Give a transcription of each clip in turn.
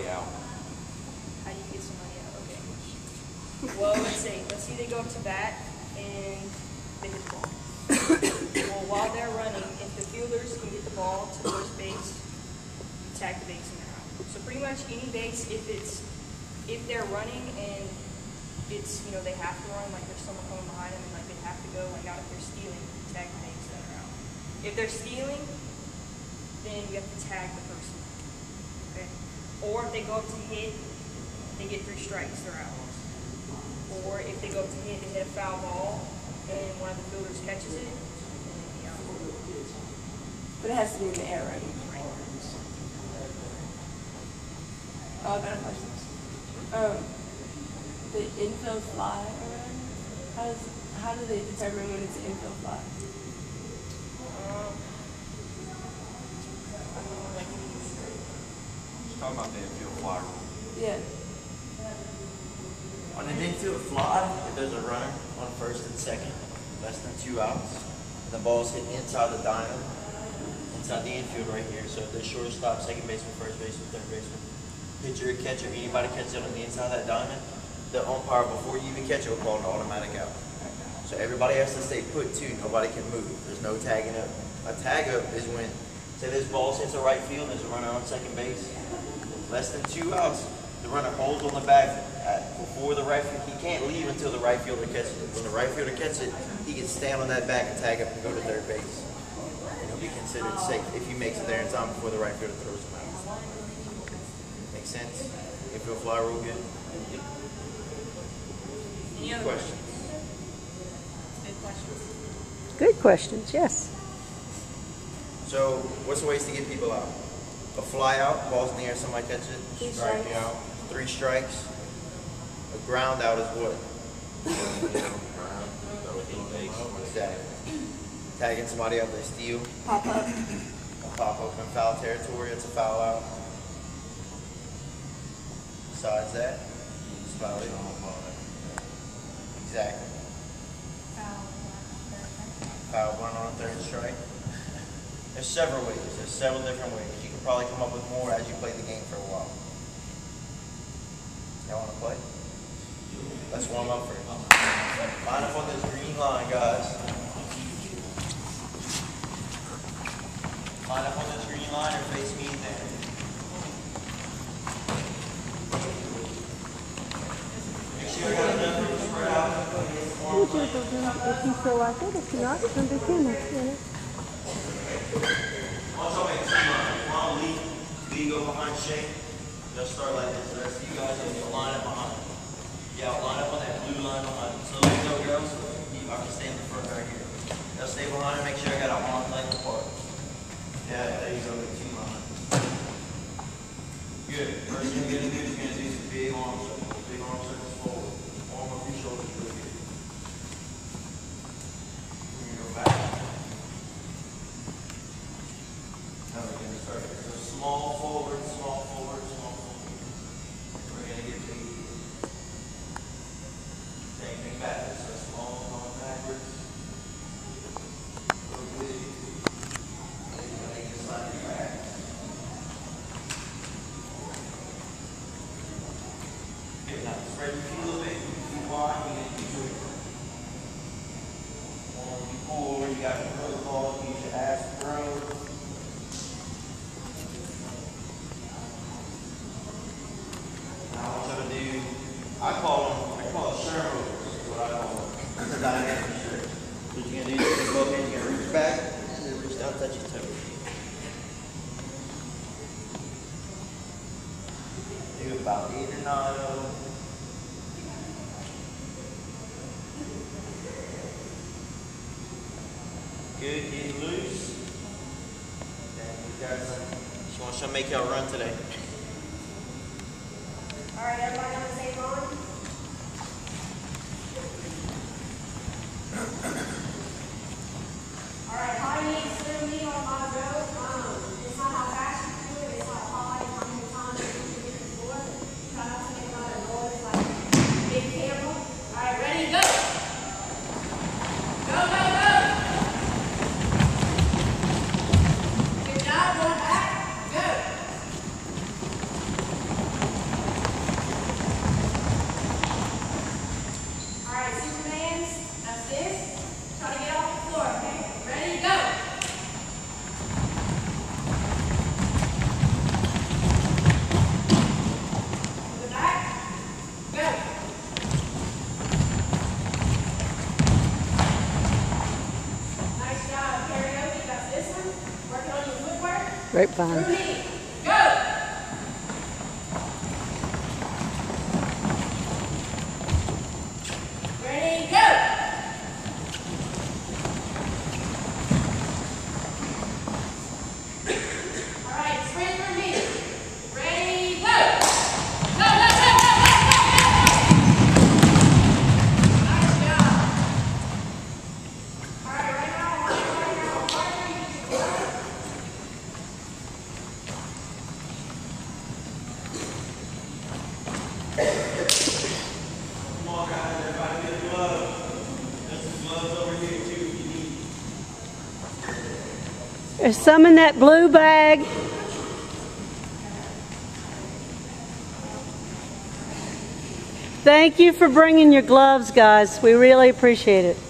somebody out? How do you get somebody out? Okay. Well, let's see. Let's see they go up to bat and they hit the ball. well, while they're running, if the fielders can get the ball to first base, you tag the base and they're out. So pretty much any base, if it's if they're running and it's you know they have to run, like there's someone coming behind them and like they have to go, like out if they're stealing, tag the base they're out. If they're stealing, then you have to tag the person. Okay. Or if they go up to hit, they get three strikes, they're out. Or if they go up to hit, they hit a foul ball, and one of the fielders catches it, then they be out. But it has to be in the air, right? Oh, I got a question. Um, the infield fly whatever, how does, how do they determine when it's an infield fly? Um, I don't know, like, Just talking about the infield fly rule. Yeah. On an infield fly, if there's a runner on first and second, less than two outs, and the ball's hit inside the diamond, inside the infield right here. So if there's shortstop, second baseman, first baseman, third baseman, pitcher, catcher, anybody catches it on the inside of that diamond, the umpire, before you even catch it, will call an automatic out. So everybody has to stay put too. Nobody can move. There's no tagging up. A tag up is when, say this ball hits the right field, there's a runner on second base, less than two outs, the runner holds on the back at, before the right field. He can't leave until the right fielder catches it. When the right fielder catches it, he can stand on that back and tag up and go to third base. And he'll be considered safe if he makes it there in time before the right fielder throws him out. Make sense? If you'll fly real good. any other Questions? Good questions. Good questions, yes. So, what's the ways to get people out? A fly out, balls in the air, somebody catches it. Three Strike strikes. out. Three strikes. A ground out is what? Exactly. Tagging somebody out, they steal. Pop up. A pop up in foul territory, it's a foul out. Besides that, it's foul in. Exactly. Foul, Foul one on a third strike. There's several ways. There's several different ways. You probably come up with more as you play the game for a while. Y'all want to play? Let's warm up first. Line up on this green line, guys. Line up on this green line or face me in there. Make sure you got enough spread out. If you feel like it, if not, then they can. Also, make two lines. One Lee, Go behind Shane. Just start like this. The rest of you guys will line up behind. Yeah, line up on that blue line behind. So let's go, girls. I can stay in the front right here. Now stay behind and make sure I got a arm length apart. Yeah, there you go. Two lines. Good. First thing you're gonna do is you're gonna do some big arm circles. Big arm circles too. Think about. Good, get loose. And you guys, she wants to make y'all run today. All right, everybody. Grapevine. There's some in that blue bag. Thank you for bringing your gloves, guys. We really appreciate it.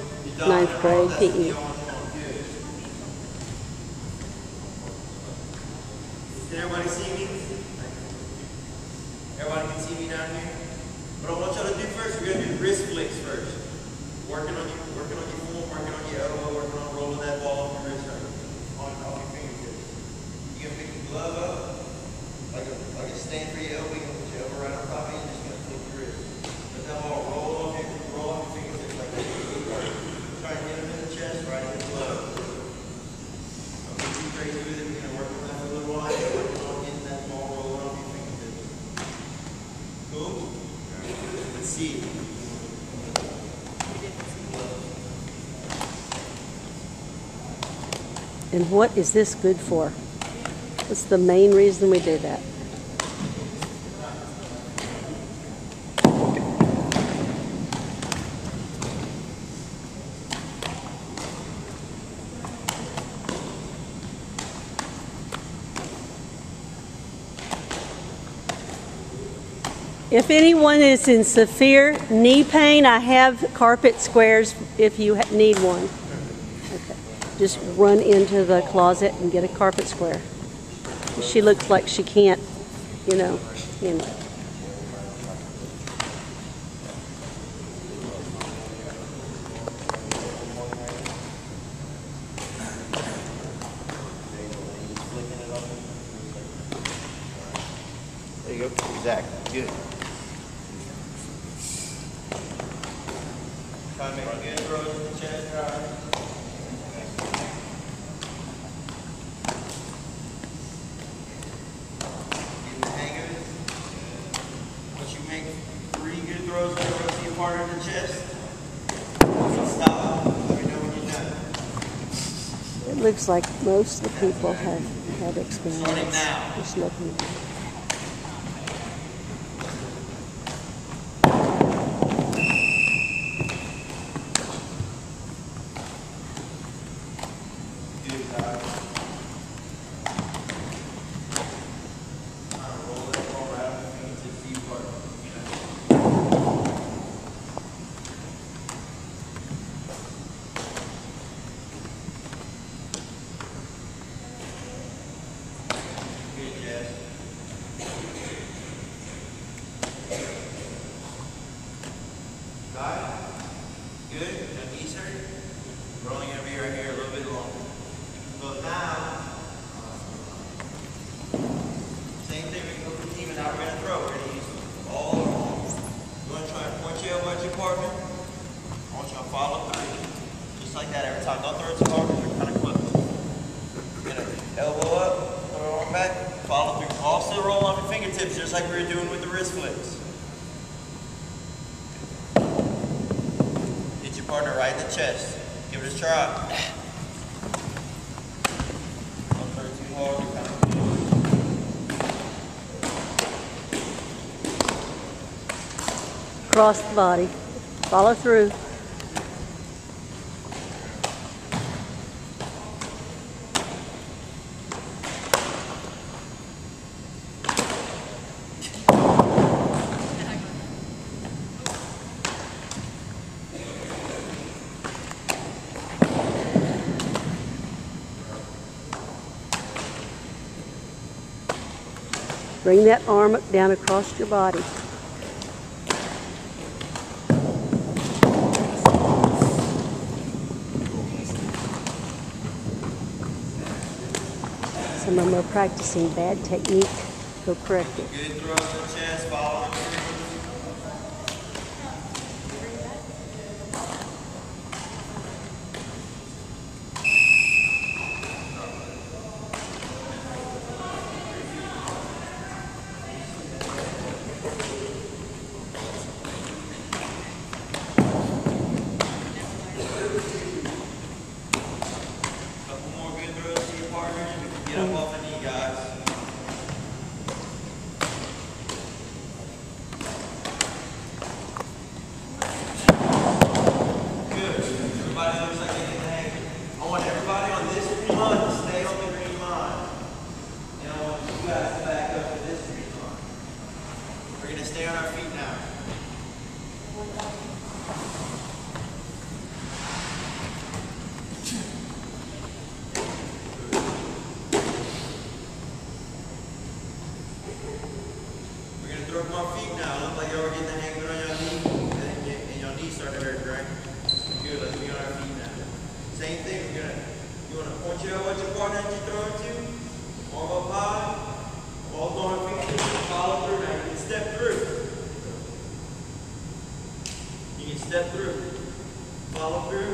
ninth grade PE. what is this good for? What's the main reason we do that? If anyone is in severe knee pain, I have carpet squares if you need one just run into the closet and get a carpet square. She looks like she can't, you know, anyway. most of the people have had experience with smoking. across the body. Follow through. Bring that arm down across your body. When we're practicing bad technique, he'll correct it. throw up my feet now. Looks like y'all were getting the hang of it on y'all knee, and, y'all your knee started hurting, right? Good, let's be on our feet now. Same thing, we're gonna, you wanna point your elbow at your partner that you're throwing to, arm up high, all throwing feet, follow through now. You can step through. You can step through, follow through.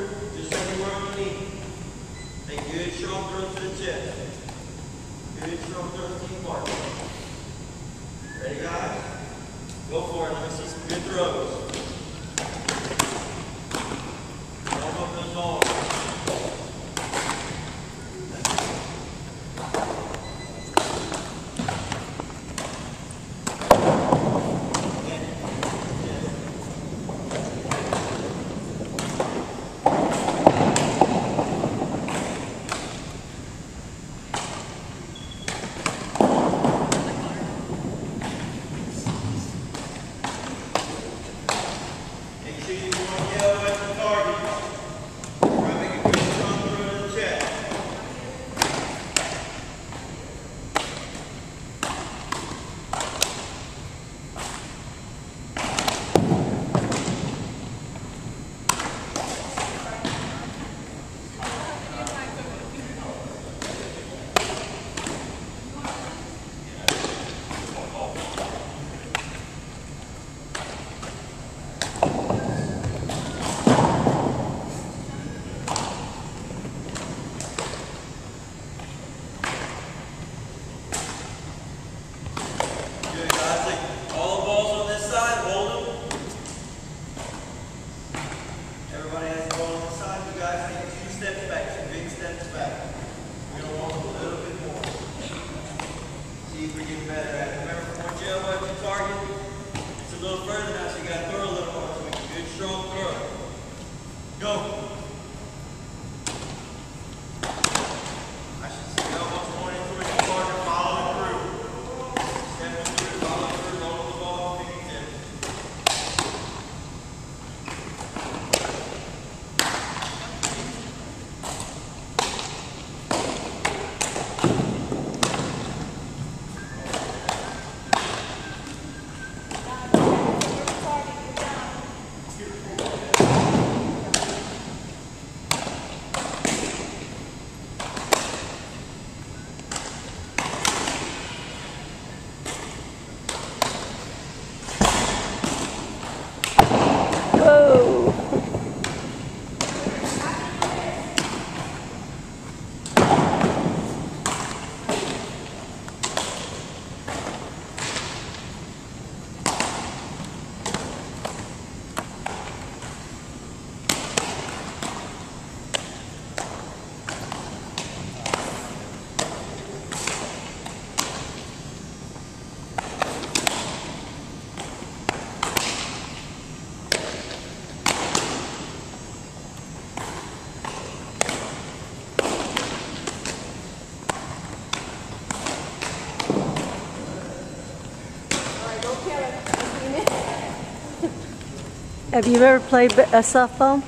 Have you ever played a softball?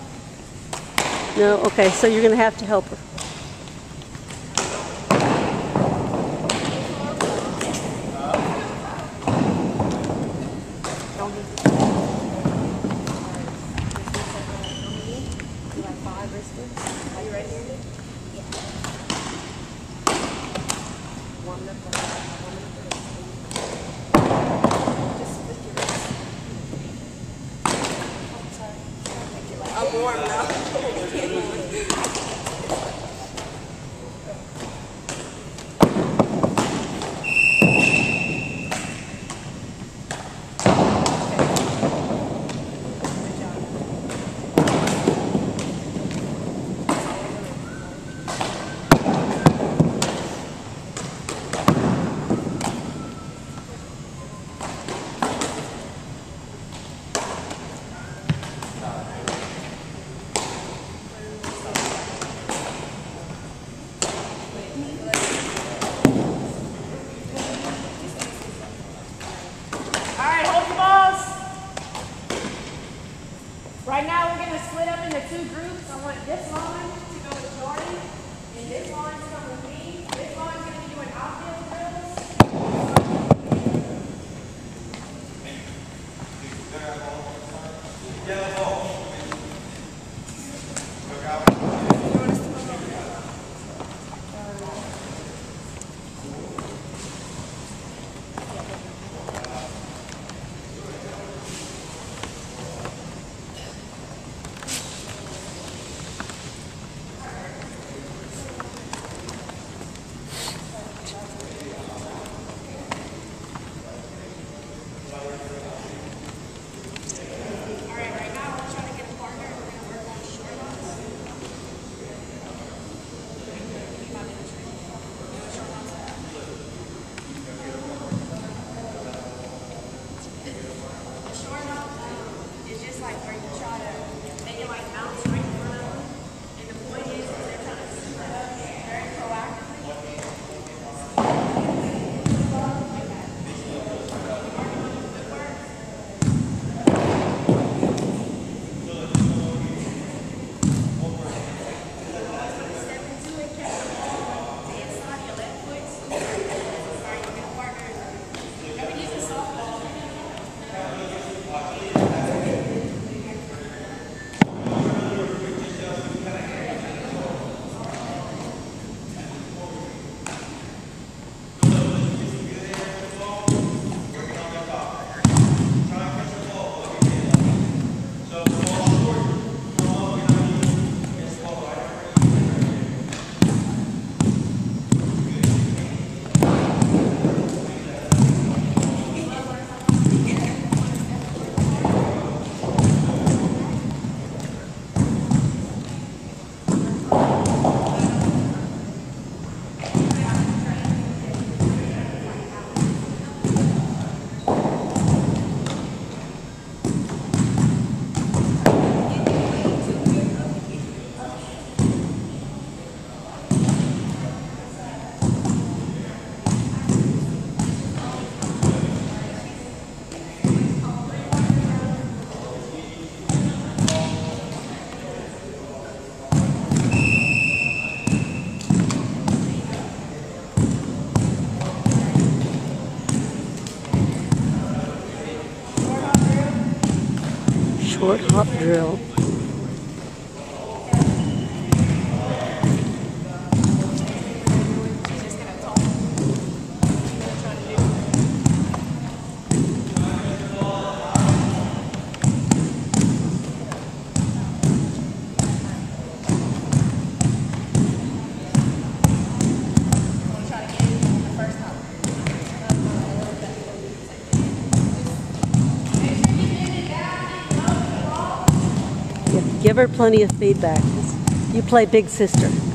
No? Okay, so you're going to have to help her. hot drill. heard plenty of feedback. You play Big Sister.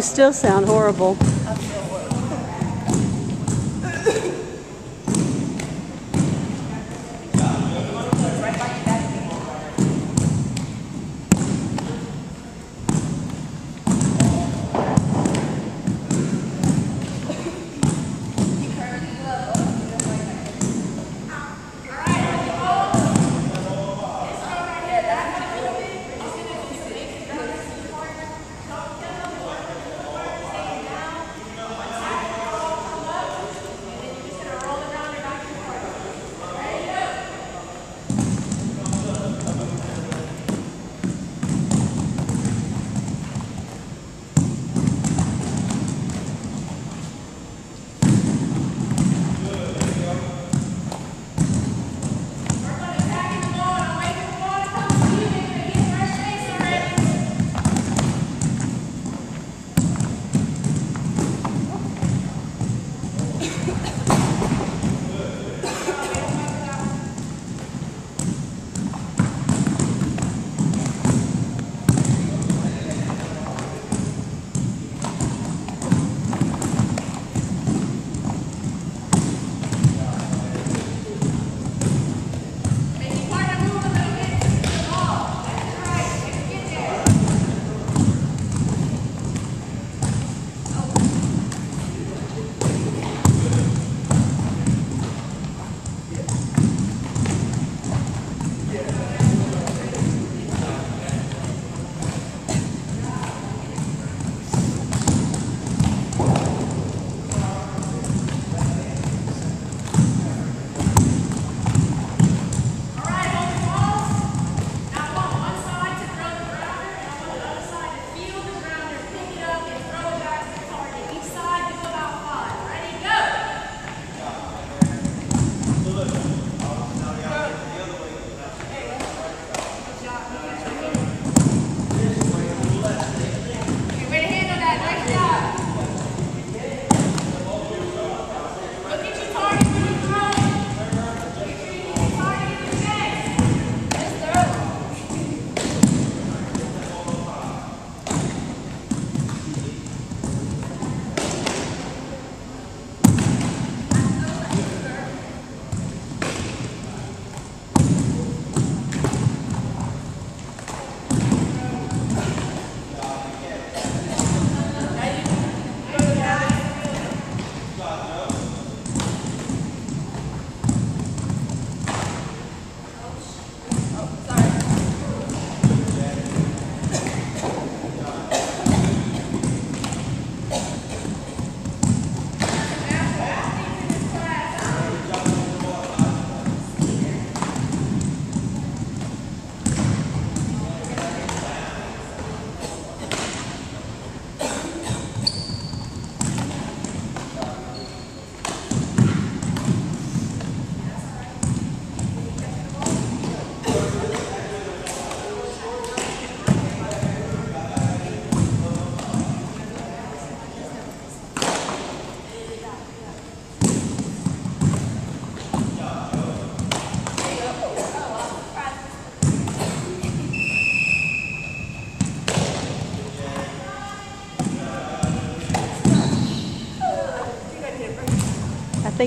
You still sound horrible.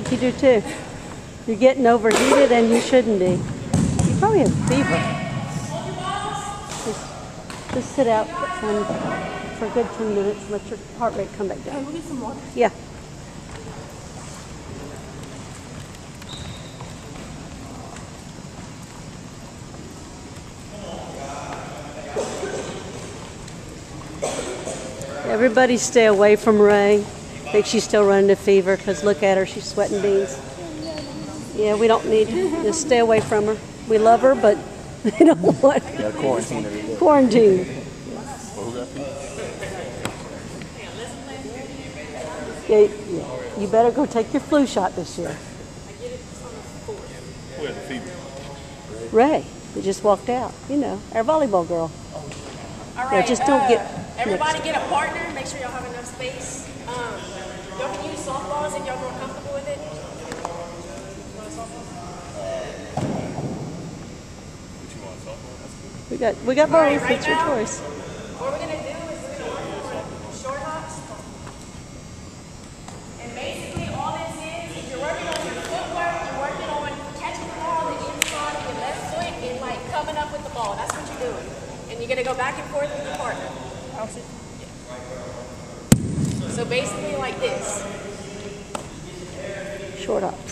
Think you do too. You're getting overheated and you shouldn't be. You probably have fever. Just, just sit out and for a good 10 minutes, and let your heart rate come back down. we'll get some water. Yeah. Everybody stay away from Ray. I think she's still running a fever because look at her, she's sweating beans. Yeah, we don't need, just stay away from her. We love her, but we don't want Got to quarantine every day. quarantine. Yeah, yeah. You better go take your flu shot this year. Who had the fever? Ray, who just walked out, you know, our volleyball girl. All Yeah, just don't uh, get Everybody mixed. get a partner. Make sure y'all have enough space. Um, y'all can use softballs if y'all more comfortable with it. We got we got All right, right It's your now? choice. What we're gonna do is we're gonna work short hops. And basically all this is, is you're working on your footwork, you're working on catching the ball the inside of your left foot and like coming up with the ball. That's what you're doing. And you're gonna go back and forth with your partner. Basically like this. Short up.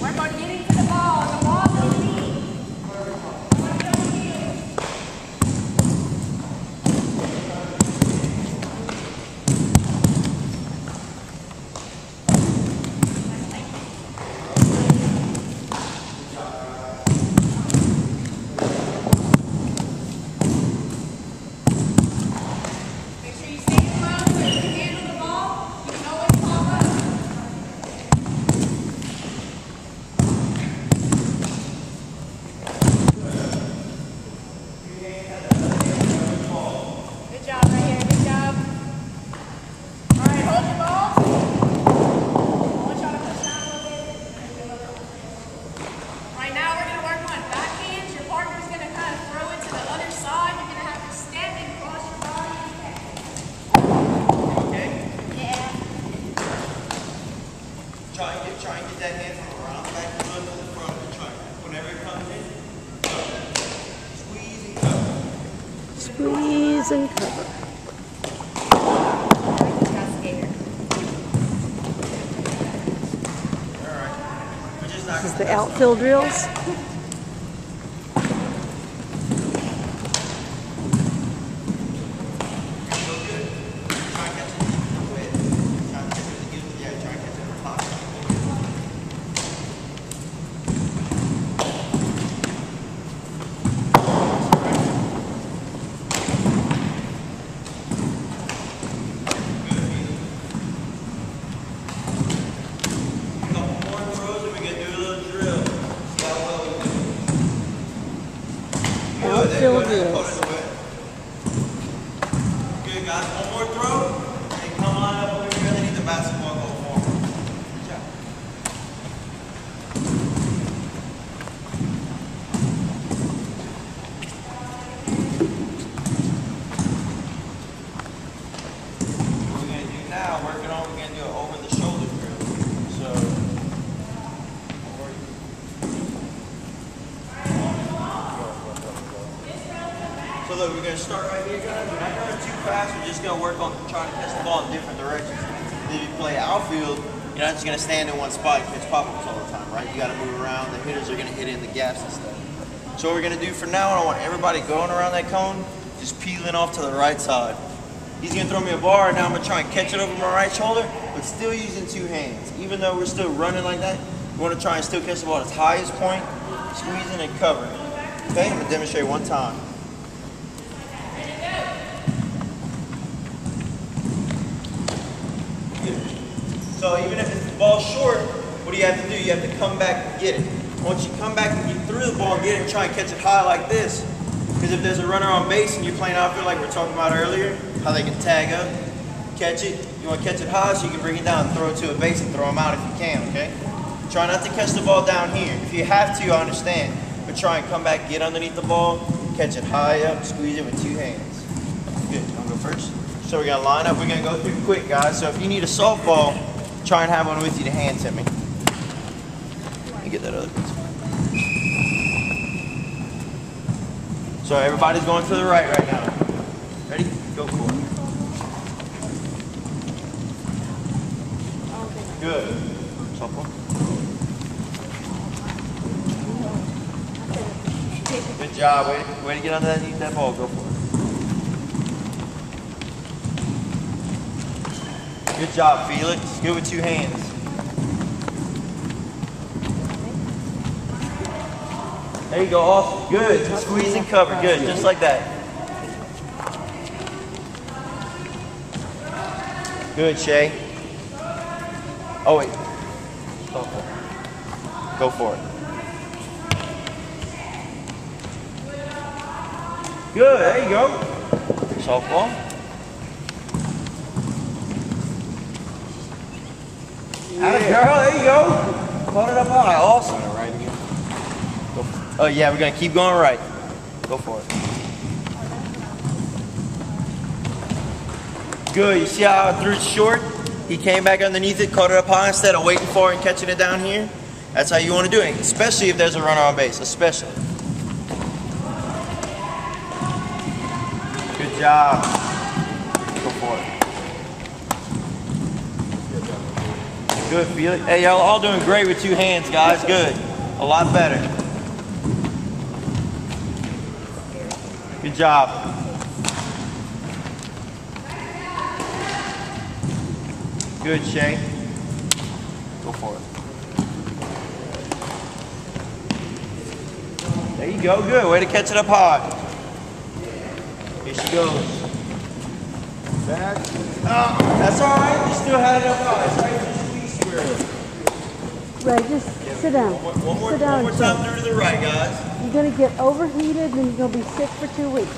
On getting to the ball on the knee. Make sure you stay close so you can handle the ball. You can always pop up. Good job right here. Good job. All right, hold your ball. I want y'all to push down a little bit. Right now, we're going to work on backhands. Your partner's going to kind of throw it to the other side. You're going to have to step and cross your body. Okay? Yeah. Try and get, try and get that hand from around the back foot to the front of the trunk. Whenever it comes in, go. squeeze and cover. squeeze and cover. I just got scared. All right. We're just not This is gonna the outfield drills. go good. Try and catch it. Go ahead. Try and catch it. with the- Yeah, try and catch it in the pocket. Couple more throws and we can do a little drill. See how well we do. Good, there you Outfield go. Now drills. put it away. Good, guys. One more throw. And come on up over here. They need the basketball go forward. Good job. What we're gonna do now, working on, we're gonna do an over the shoulder drill. So. So look, we're gonna start right here, guys. We're not going too fast. We're just gonna work on trying to catch the ball in different directions. Then if you play outfield, just gonna stand in one spot and catch pop-ups all the time, right? You gotta move around. The hitters are gonna hit in the gaps and stuff. So what we're gonna do for now, I want everybody going around that cone, just peeling off to the right side. He's gonna throw me a bar, and now I'm gonna try and catch it over my right shoulder, but still using two hands. Even though we're still running like that, we wanna try and still catch the ball at its highest point, squeezing and covering. Okay, I'm gonna demonstrate one time. So even if the ball's short, what do you have to do? You have to come back and get it. Once you come back and get through the ball and get it, try and catch it high like this. Because if there's a runner on base and you're playing outfield like we are talking about earlier, how they can tag up, catch it. You want to catch it high so you can bring it down, and throw it to a base and throw them out if you can, okay? Try not to catch the ball down here. If you have to, I understand. But try and come back, get underneath the ball, catch it high up, squeeze it with two hands. Good. You want to go first? So we're going to line up. We're going to go through quick, guys. So if you need a softball, try and have one with you to hand to me. Let me get that other piece. So everybody's going to the right right now. Ready? Go for it. Good. Softball. Good job. Way to, way to get underneath that ball. Go for it. Good job, Felix. Good with two hands. There you go. Awesome. Good. Squeeze and cover. Good. Just like that. Good, Shay. Oh, wait. Softball. Go for it. Good. There you go. Softball. Atta girl. There you go. Caught it up high. Awesome. Right again. Go for- Oh yeah, we're gonna keep going right. Go for it. Good. You see how I threw it short? He came back underneath it, caught it up high instead of waiting for it and catching it down here. That's how you want to do it, especially if there's a runner on base. Especially. Good job. Go for it. Good, Felix. Hey, y'all all doing great with two hands, guys. Good. A lot better. Good job. Good, Shay. Go for it. There you go. Good. Way to catch it up high. Here she goes. Back. Oh, that's all right. You still had it up high. Right. Just. Sit down. One, one more, Sit down one more time through to the right, guys. You're gonna get overheated and you're gonna be sick for two weeks.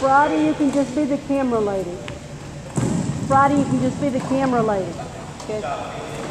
Friday, you can just be the camera lady. Friday, you can just be the camera lady. Okay?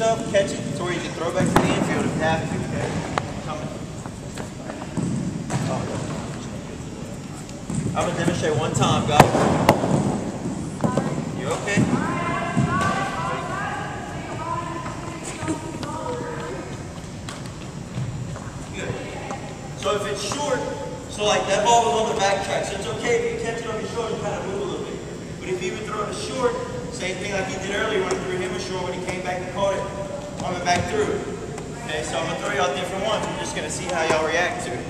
Yourself, catch it to where you can throw back to the infield if you have to, okay? I'm gonna demonstrate one time, guys. You okay? Good. So if it's short, so like that ball was on the back track, so it's okay if you catch it on your shoulder and kind of move a little bit. But if you even throw it short, same thing like he did earlier when he threw him a short when he came back and caught it, coming back through. Okay, so I'm gonna throw y'all different ones. We're just gonna see how y'all react to it.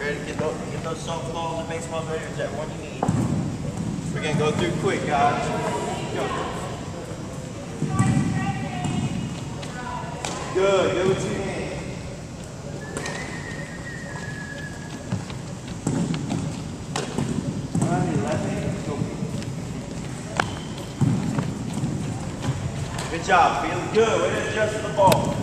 Ready to get those, get those soft balls and baseball ready? Or is that one you need? We're gonna go through quick, guys. Go. Good, good with two hands. Alright, your left hand, go. Good job, feeling good. Way to adjust the ball.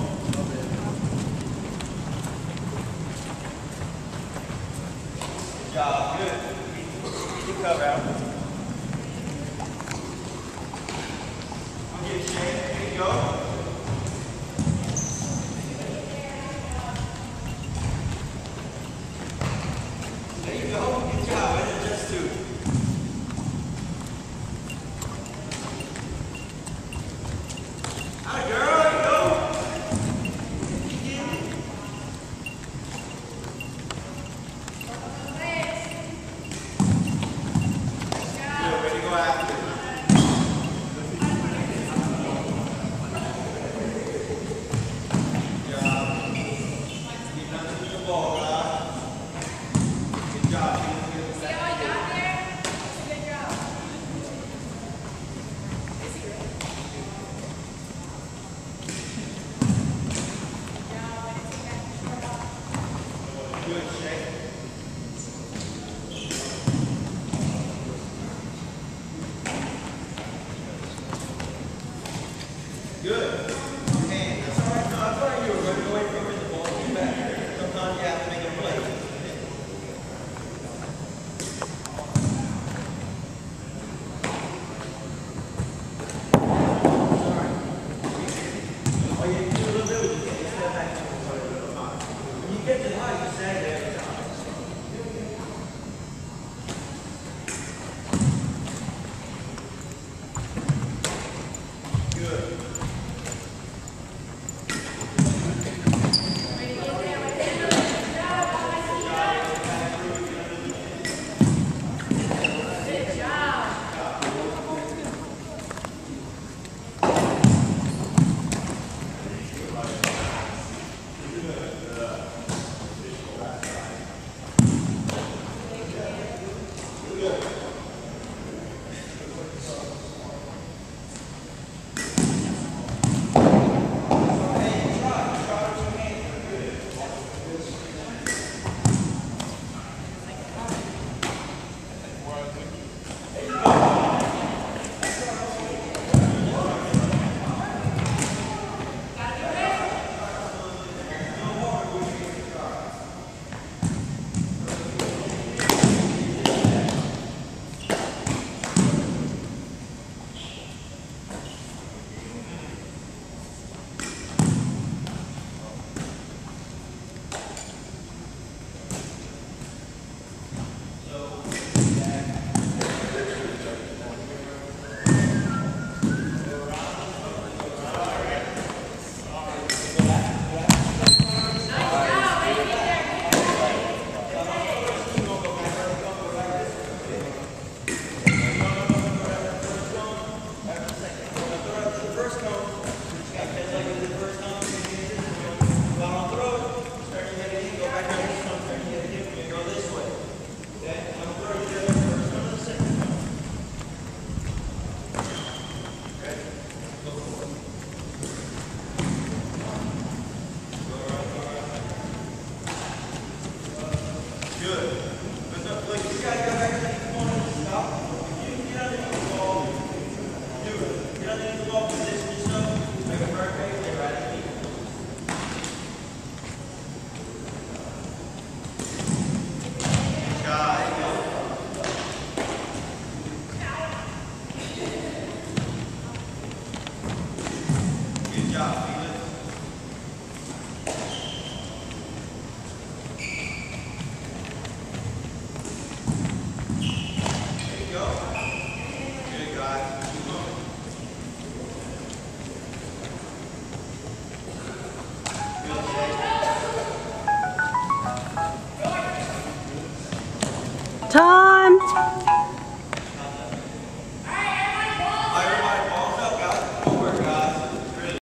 Good job, good. Keep your cover out. Get it, Shane. There you go. There you go. Time.